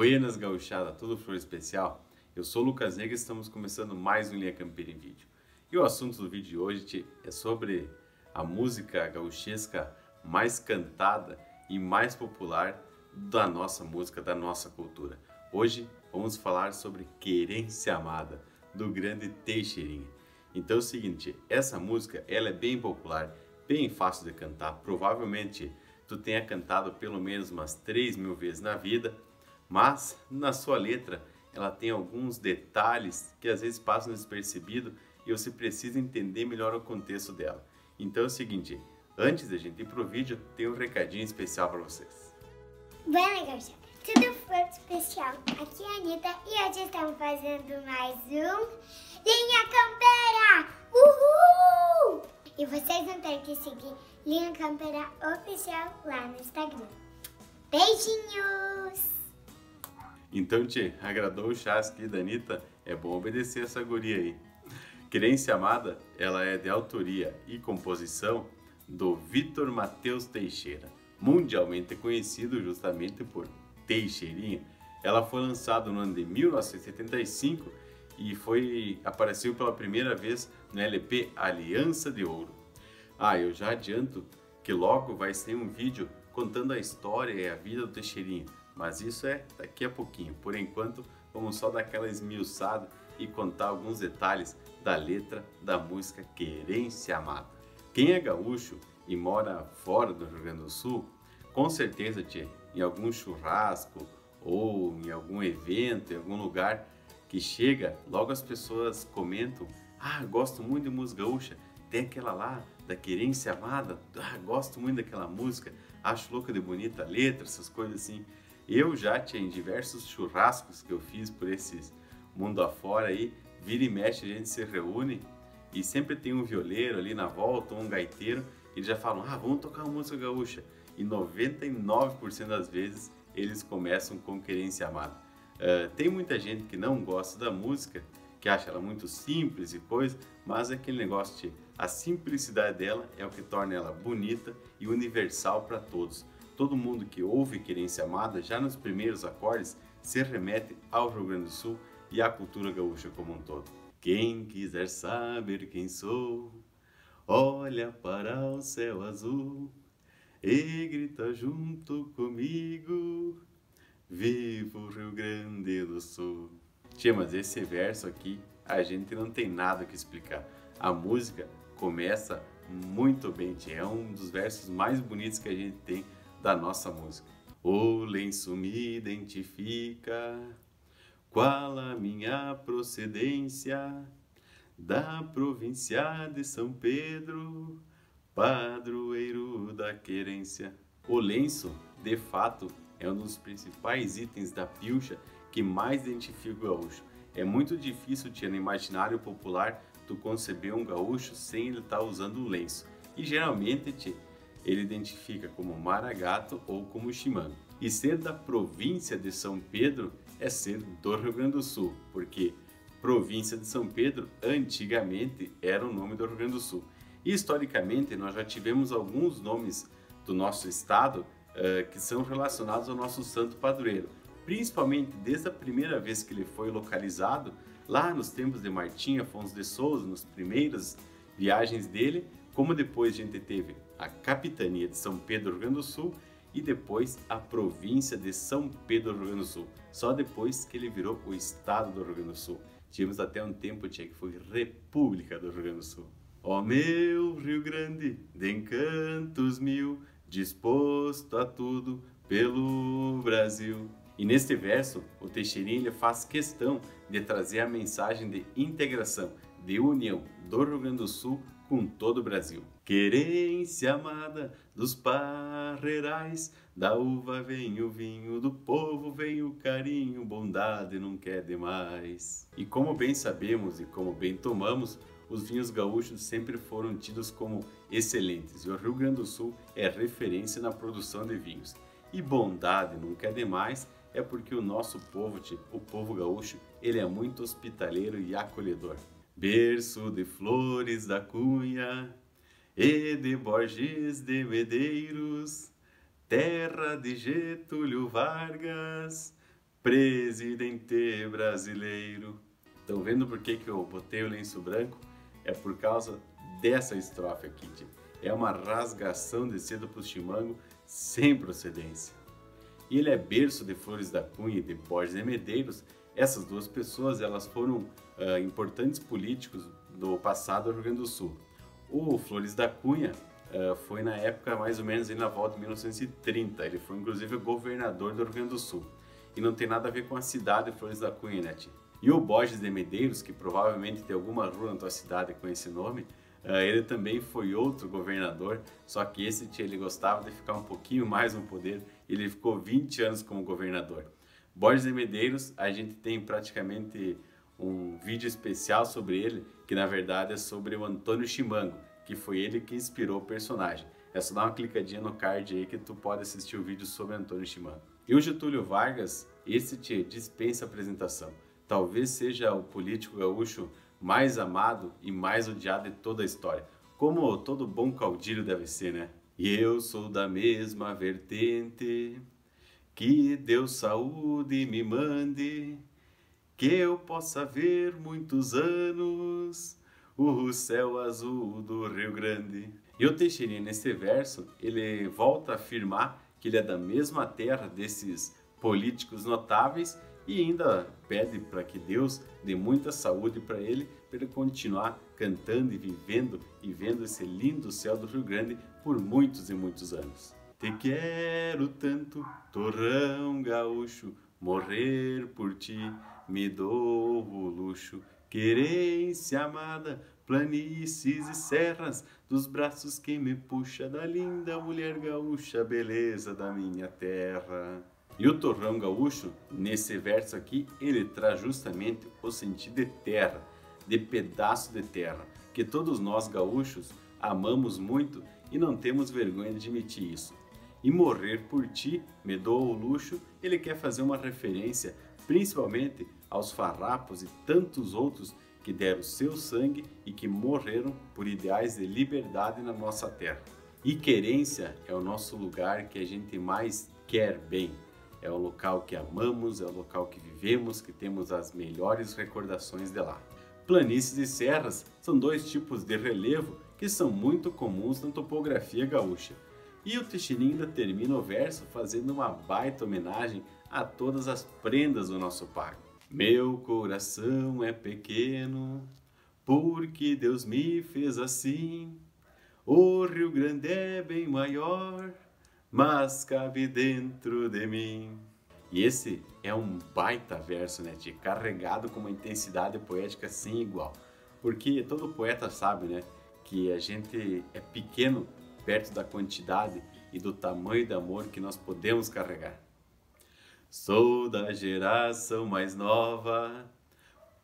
Buenas gauchada, tudo flor especial? Eu sou o Lucas Nega e estamos começando mais um Linha Campeira em vídeo. E o assunto do vídeo de hoje é sobre a música gauchesca mais cantada e mais popular da nossa música, da nossa cultura. Hoje vamos falar sobre Querência Amada, do grande Teixeirinha. Então é o seguinte, essa música ela é bem popular, bem fácil de cantar, provavelmente tu tenha cantado pelo menos umas 3 mil vezes na vida, mas na sua letra ela tem alguns detalhes que às vezes passam despercebido e você precisa entender melhor o contexto dela. Então é o seguinte, antes da gente ir pro vídeo, tem um recadinho especial para vocês. Boa garota, tudo foi especial. Aqui é a Anitta e hoje estamos fazendo mais um Linha Campeira! Uhul! E vocês vão ter que seguir Linha Campeira Oficial lá no Instagram. Beijinhos! Então, Tchê, agradou o chasque da Anitta? É bom obedecer essa guria aí. Querência Amada, ela é de autoria e composição do Vitor Matheus Teixeira, mundialmente conhecido justamente por Teixeirinha. Ela foi lançada no ano de 1975 e foi apareceu pela primeira vez no LP Aliança de Ouro. Ah, eu já adianto que logo vai ser um vídeo contando a história e a vida do Teixeirinha, mas isso é daqui a pouquinho. Por enquanto, vamos só dar aquela esmiuçada e contar alguns detalhes da letra da música Querência Amada. Quem é gaúcho e mora fora do Rio Grande do Sul, com certeza, tia, em algum churrasco ou em algum evento, em algum lugar que chega, logo as pessoas comentam: Ah, gosto muito de música gaúcha, tem aquela lá da Querência Amada, ah, gosto muito daquela música, acho louca de bonita letra, essas coisas assim. Eu já tinha em diversos churrascos que eu fiz por esses mundo afora aí, vira e mexe a gente se reúne e sempre tem um violeiro ali na volta, um gaiteiro, e eles já falam, ah, vamos tocar uma música gaúcha. E 99% das vezes eles começam com Querência Amada. Uh, tem muita gente que não gosta da música, que acha ela muito simples e coisa, mas é aquele negócio de a simplicidade dela é o que torna ela bonita e universal para todos. Todo mundo que ouve Querência Amada, já nos primeiros acordes, se remete ao Rio Grande do Sul e à cultura gaúcha como um todo. Quem quiser saber quem sou, olha para o céu azul e grita junto comigo, viva o Rio Grande do Sul. Tia, mas esse verso aqui a gente não tem nada que explicar. A música começa muito bem, tia. É um dos versos mais bonitos que a gente tem da nossa música. O lenço me identifica, qual a minha procedência? Da província de São Pedro, padroeiro da querência. O lenço, de fato, é um dos principais itens da pilcha que mais identifica o gaúcho. É muito difícil, tia, no imaginário popular, tu conceber um gaúcho sem ele estar tá usando o lenço. E geralmente, tia, ele identifica como maragato ou como chimango. E ser da província de São Pedro é ser do Rio Grande do Sul, porque província de São Pedro antigamente era o nome do Rio Grande do Sul. E historicamente nós já tivemos alguns nomes do nosso estado uh, que são relacionados ao nosso santo padroeiro, principalmente desde a primeira vez que ele foi localizado, lá nos tempos de Martim Afonso de Souza, nas primeiras viagens dele, como depois a gente teve a capitania de São Pedro, Rio Grande do Sul, e depois a província de São Pedro, Rio Grande do Sul. Só depois que ele virou o estado do Rio Grande do Sul. Tivemos até um tempo tinha que foi República do Rio Grande do Sul. Ó oh, meu Rio Grande, de encantos mil, disposto a tudo pelo Brasil. E neste verso, o Teixeirinha ele faz questão de trazer a mensagem de integração, de união do Rio Grande do Sul com todo o Brasil. Querência amada dos parreirais, da uva vem o vinho, do povo vem o carinho, bondade não quer demais. E como bem sabemos e como bem tomamos, os vinhos gaúchos sempre foram tidos como excelentes e o Rio Grande do Sul é referência na produção de vinhos. E bondade nunca é demais é porque o nosso povo, o povo gaúcho, ele é muito hospitaleiro e acolhedor berço de flores da cunha e de Borges de Medeiros, terra de Getúlio Vargas, presidente brasileiro. Estão vendo por que, que eu botei o lenço branco? É por causa dessa estrofe aqui. É uma rasgação de cedo pro chimango sem procedência. E ele é berço de Flores da Cunha e de Borges e Medeiros. Essas duas pessoas elas foram uh, importantes políticos do passado do Rio Grande do Sul. O Flores da Cunha uh, foi na época mais ou menos na volta de 1930. Ele foi inclusive governador do Rio Grande do Sul. E não tem nada a ver com a cidade de Flores da Cunha, né, tia? E o Borges de Medeiros, que provavelmente tem alguma rua na tua cidade com esse nome, uh, ele também foi outro governador, só que esse tia, ele gostava de ficar um pouquinho mais no poder, ele ficou 20 anos como governador. Borges de Medeiros, a gente tem praticamente um vídeo especial sobre ele, que na verdade é sobre o Antônio Chimango, que foi ele que inspirou o personagem. É só dar uma clicadinha no card aí que tu pode assistir o vídeo sobre Antônio Chimango. E o Getúlio Vargas, esse te dispensa apresentação. Talvez seja o político gaúcho mais amado e mais odiado de toda a história. Como todo bom caudilho deve ser, né? E eu sou da mesma vertente, que Deus saúde me mande, que eu possa ver muitos anos o céu azul do Rio Grande. E o Teixeirinha, nesse verso, ele volta a afirmar que ele é da mesma terra desses políticos notáveis e ainda pede para que Deus dê muita saúde para ele, para ele continuar cantando e vivendo e vendo esse lindo céu do Rio Grande por muitos e muitos anos. Te quero tanto, torrão gaúcho, morrer por ti, me dou o luxo Querência amada, planícies e serras, dos braços quem me puxa da linda mulher gaúcha, beleza da minha terra. E o torrão gaúcho, nesse verso aqui, ele traz justamente o sentido de terra, de pedaço de terra, que todos nós gaúchos amamos muito e não temos vergonha de admitir isso. E morrer por ti, me dou o luxo, ele quer fazer uma referência principalmente aos farrapos e tantos outros que deram seu sangue e que morreram por ideais de liberdade na nossa terra. E querência é o nosso lugar que a gente mais quer bem. É o local que amamos, é o local que vivemos, que temos as melhores recordações de lá. Planícies e serras são dois tipos de relevo que são muito comuns na topografia gaúcha. E o Teixeirinho termina o verso fazendo uma baita homenagem a todas as prendas do nosso pago. Meu coração é pequeno, porque Deus me fez assim. O Rio Grande é bem maior, mas cabe dentro de mim. E esse é um baita verso, né, de carregado com uma intensidade poética sem igual. Porque todo poeta sabe, né, que a gente é pequeno perto da quantidade e do tamanho de amor que nós podemos carregar. Sou da geração mais nova,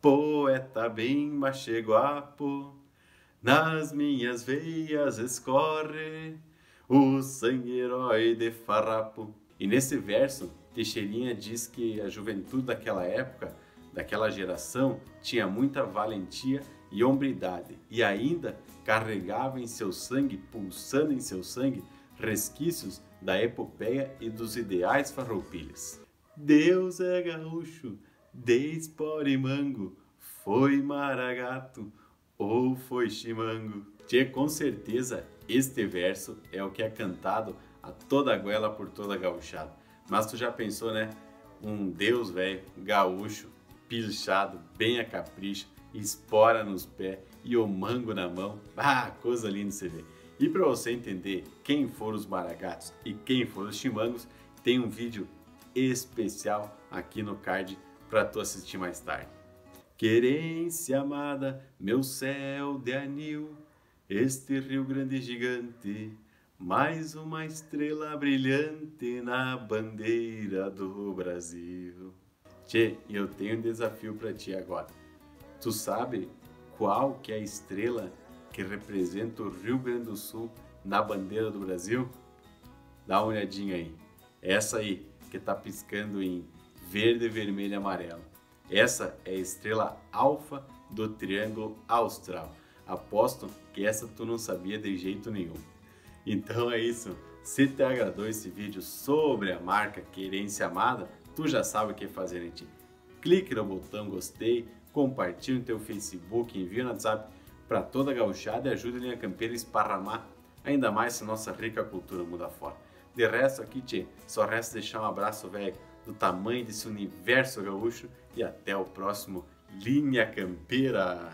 poeta bem macheguapo, nas minhas veias escorre o sangue herói de farrapo. E nesse verso, Teixeirinha diz que a juventude daquela época, daquela geração, tinha muita valentia e hombridade e ainda carregava em seu sangue, pulsando em seu sangue, resquícios da epopeia e dos ideais farroupilhas. Deus é gaúcho, de mango, foi maragato ou foi chimango. Tchê, com certeza este verso é o que é cantado a toda a goela por toda a gauchada. Mas tu já pensou, né? Um Deus velho, gaúcho, pilchado, bem a capricho, espora nos pés e o mango na mão. Ah, coisa linda você ver. E para você entender quem foram os maragatos e quem foram os chimangos, tem um vídeo especial aqui no card para tu assistir mais tarde. Querência amada, meu céu de anil, este Rio Grande gigante, mais uma estrela brilhante na bandeira do Brasil. Tchê, eu tenho um desafio para ti agora. Tu sabe qual que é a estrela que representa o Rio Grande do Sul na bandeira do Brasil? Dá uma olhadinha aí. Essa aí, que está piscando em verde, vermelho e amarelo. Essa é a estrela alfa do Triângulo Austral. Aposto que essa tu não sabia de jeito nenhum. Então é isso. Se te agradou esse vídeo sobre a marca Querência Amada, Tu já sabe o que fazer, né, tia? Clique no botão gostei, compartilhe no teu Facebook, envie no WhatsApp para toda a gauchada e ajude a linha campeira a esparramar ainda mais se nossa rica cultura muda fora. De resto aqui, tchê, só resta deixar um abraço, velho, do tamanho desse universo gaúcho e até o próximo Linha Campeira.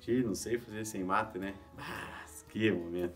Tchê, não sei fazer sem mate, né? Mas que momento.